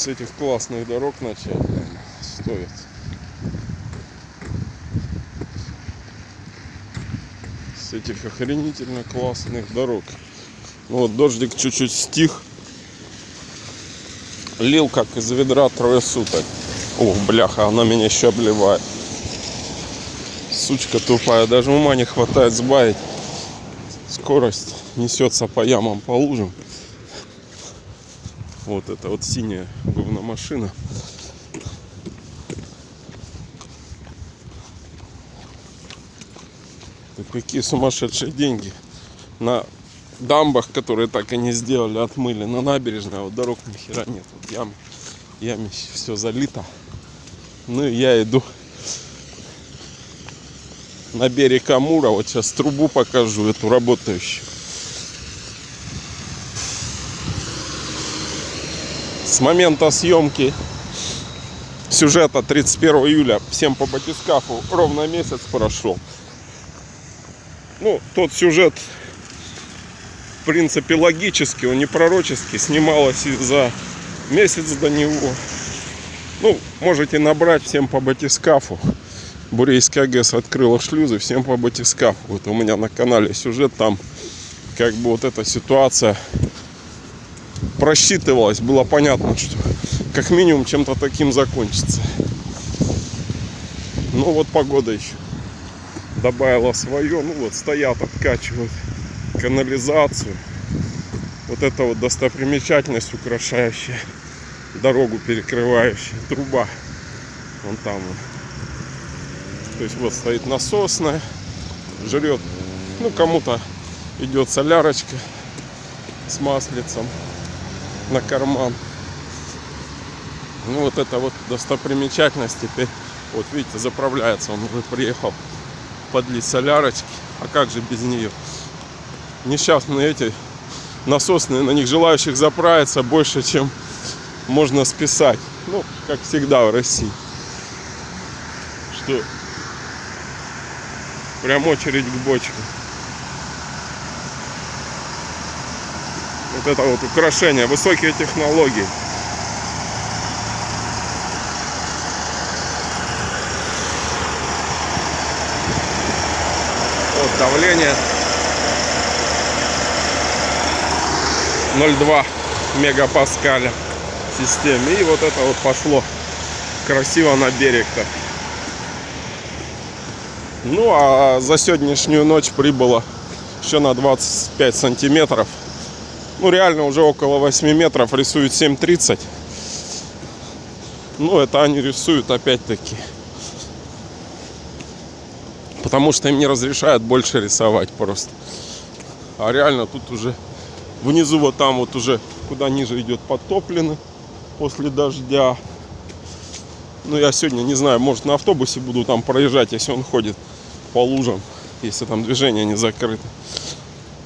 с этих классных дорог начать стоит. С этих охренительно классных дорог. Ну вот дождик чуть-чуть стих. Лил как из ведра трое суток. Ох, бляха, она меня еще обливает. Сучка тупая, даже ума не хватает сбавить. Скорость несется по ямам, по лужам. Вот это вот синяя говномашина. Да какие сумасшедшие деньги. На дамбах, которые так и не сделали, отмыли. На набережной, а вот дорог ни хера нет. Вот ям, яме все залито. Ну и я иду на берег Амура. Вот сейчас трубу покажу, эту работающую. С момента съемки сюжета 31 июля всем по батискафу ровно месяц прошел. Ну, тот сюжет, в принципе, логический, он не пророческий, снималось и за месяц до него. Ну, можете набрать всем по батискафу. Бурейская ГЭС открыла шлюзы, всем по батискафу. Вот у меня на канале сюжет, там как бы вот эта ситуация просчитывалась, было понятно, что как минимум чем-то таким закончится. Ну вот погода еще добавила свое. Ну вот стоят, откачивают канализацию. Вот это вот достопримечательность украшающая, дорогу перекрывающая, труба. Вон там. То есть вот стоит насосная, жрет. Ну кому-то идет солярочка с маслицем на карман. Ну вот это вот достопримечательность теперь. Вот видите, заправляется. Он уже приехал подлить солярочки. А как же без нее? Несчастные эти насосные, на них желающих заправиться больше, чем можно списать. Ну, как всегда в России. Что прям очередь к бочке. Вот это вот украшение, высокие технологии. Вот давление 0,2 мегапаскаля в системе. И вот это вот пошло красиво на берег-то. Ну а за сегодняшнюю ночь прибыло еще на 25 сантиметров. Ну реально уже около 8 метров рисуют 7.30. Ну это они рисуют опять-таки. Потому что им не разрешают больше рисовать просто. А реально тут уже внизу вот там вот уже куда ниже идет подтоплено после дождя. Ну я сегодня не знаю, может на автобусе буду там проезжать, если он ходит по лужам, если там движение не закрыто.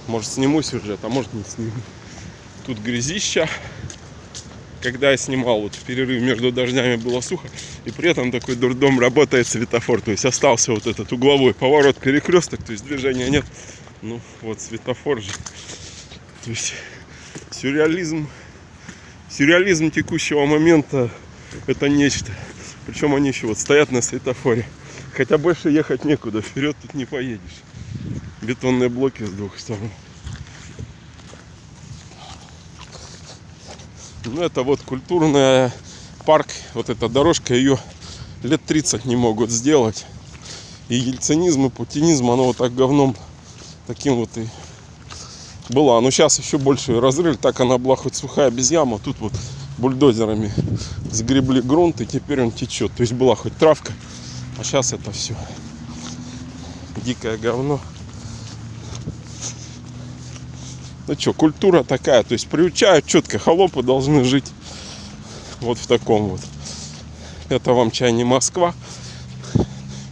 Может сниму сюжет, а может не сниму. Тут грязища. Когда я снимал, вот в перерыв между дождями было сухо, и при этом такой дурдом работает светофор. То есть остался вот этот угловой поворот, перекресток, то есть движения нет. Ну вот светофор же. То есть сюрреализм, сюрреализм текущего момента это нечто. Причем они еще вот стоят на светофоре. Хотя больше ехать некуда, вперед тут не поедешь. Бетонные блоки с двух сторон. Ну это вот культурная парк, вот эта дорожка, ее лет 30 не могут сделать. И ельцинизм, и путинизм, оно вот так говном таким вот и была. Но сейчас еще больше разрыли, так она была хоть сухая без яма, тут вот бульдозерами сгребли грунт и теперь он течет. То есть была хоть травка, а сейчас это все дикое говно. Ну что, культура такая, то есть приучают четко, холопы должны жить вот в таком вот. Это вам чай не Москва,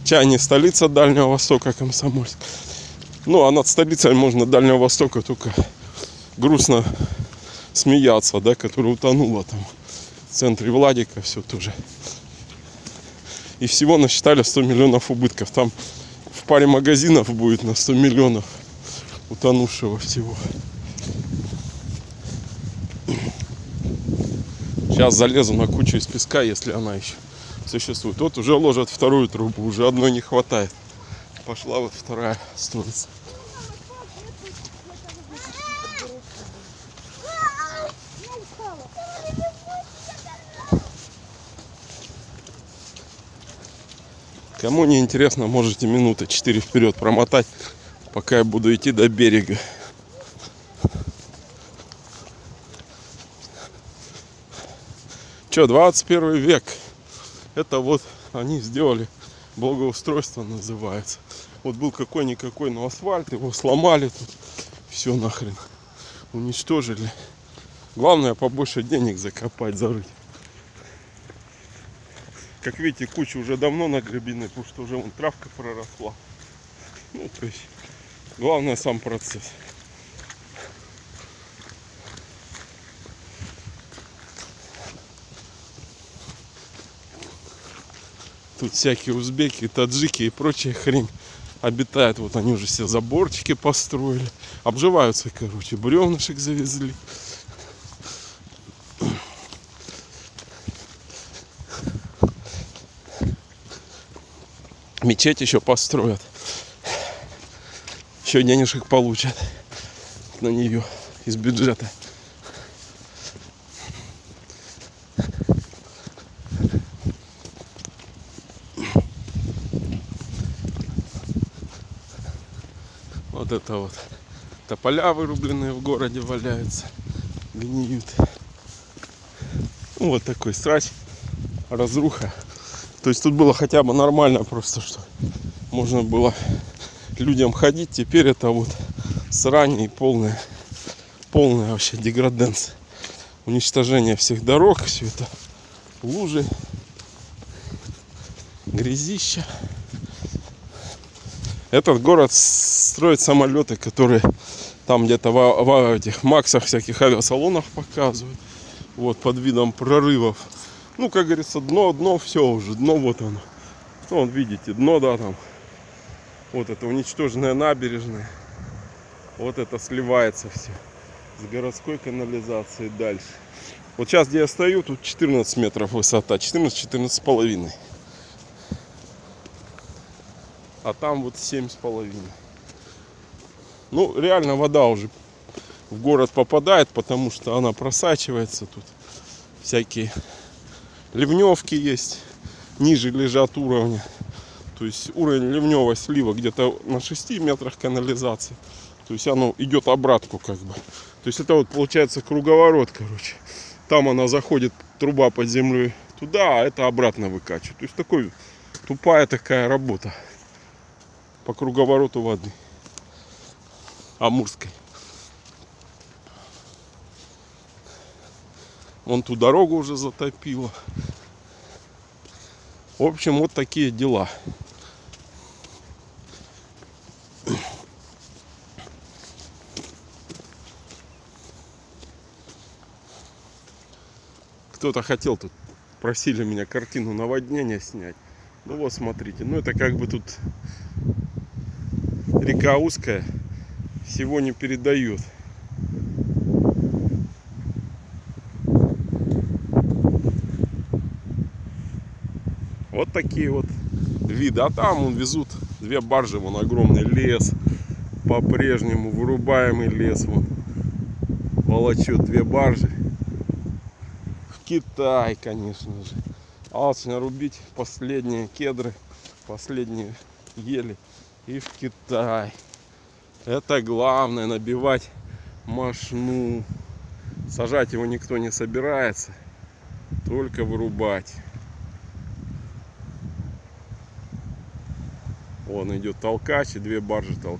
чай не столица Дальнего Востока, Комсомольск. Ну, а над столицей можно Дальнего Востока только грустно смеяться, да, которая утонула там в центре Владика, все тоже. И всего насчитали 100 миллионов убытков. Там в паре магазинов будет на 100 миллионов утонувшего всего. Сейчас залезу на кучу из песка, если она еще существует. Вот уже ложат вторую трубу, уже одной не хватает. Пошла вот вторая строится. Кому не интересно, можете минуты 4 вперед промотать, пока я буду идти до берега. Че, 21 век. Это вот они сделали благоустройство называется. Вот был какой-никакой, но асфальт, его сломали тут. Все нахрен. Уничтожили. Главное побольше денег закопать, зарыть. Как видите, куча уже давно нагребены, потому что уже вон травка проросла. Ну, то есть, главное сам процесс. Тут всякие узбеки, таджики и прочая хрень обитают. Вот они уже все заборчики построили. Обживаются, короче, бревнышек завезли. Мечеть еще построят. Еще денежек получат на нее из бюджета. Это вот тополя вырубленные в городе валяются, гниют. Ну, вот такой срач, разруха. То есть тут было хотя бы нормально просто, что можно было людям ходить. Теперь это вот срань и полная, полная вообще деграденция. Уничтожение всех дорог, все это лужи, грязища. Этот город строит самолеты, которые там где-то в, в этих максах всяких авиасалонах показывают. Вот под видом прорывов ну, как говорится, дно, дно, все уже, дно вот оно. Ну, вот видите, дно, да, там. Вот это уничтоженная набережная. Вот это сливается все с городской канализацией дальше. Вот сейчас, где я стою, тут 14 метров высота, 14-14 с половиной. А там вот 7 с половиной. Ну, реально вода уже в город попадает, потому что она просачивается тут. Всякие ливневки есть, ниже лежат уровни. То есть уровень ливневого слива где-то на 6 метрах канализации. То есть оно идет обратку как бы. То есть это вот получается круговорот, короче. Там она заходит, труба под землей туда, а это обратно выкачивает. То есть такой тупая такая работа по круговороту воды. Амурской. Вон ту дорогу уже затопило. В общем, вот такие дела. Кто-то хотел тут, просили меня картину наводнения снять. Ну вот смотрите, ну это как бы тут река узкая, всего не передает. Вот такие вот виды. А там он везут две баржи, вон огромный лес. По-прежнему вырубаемый лес. Вон волочет две баржи. В Китай, конечно же. Алчно рубить последние кедры, последние ели. И в Китай. Это главное, набивать машну. Сажать его никто не собирается, только вырубать. Вон идет толкач и две баржи собой.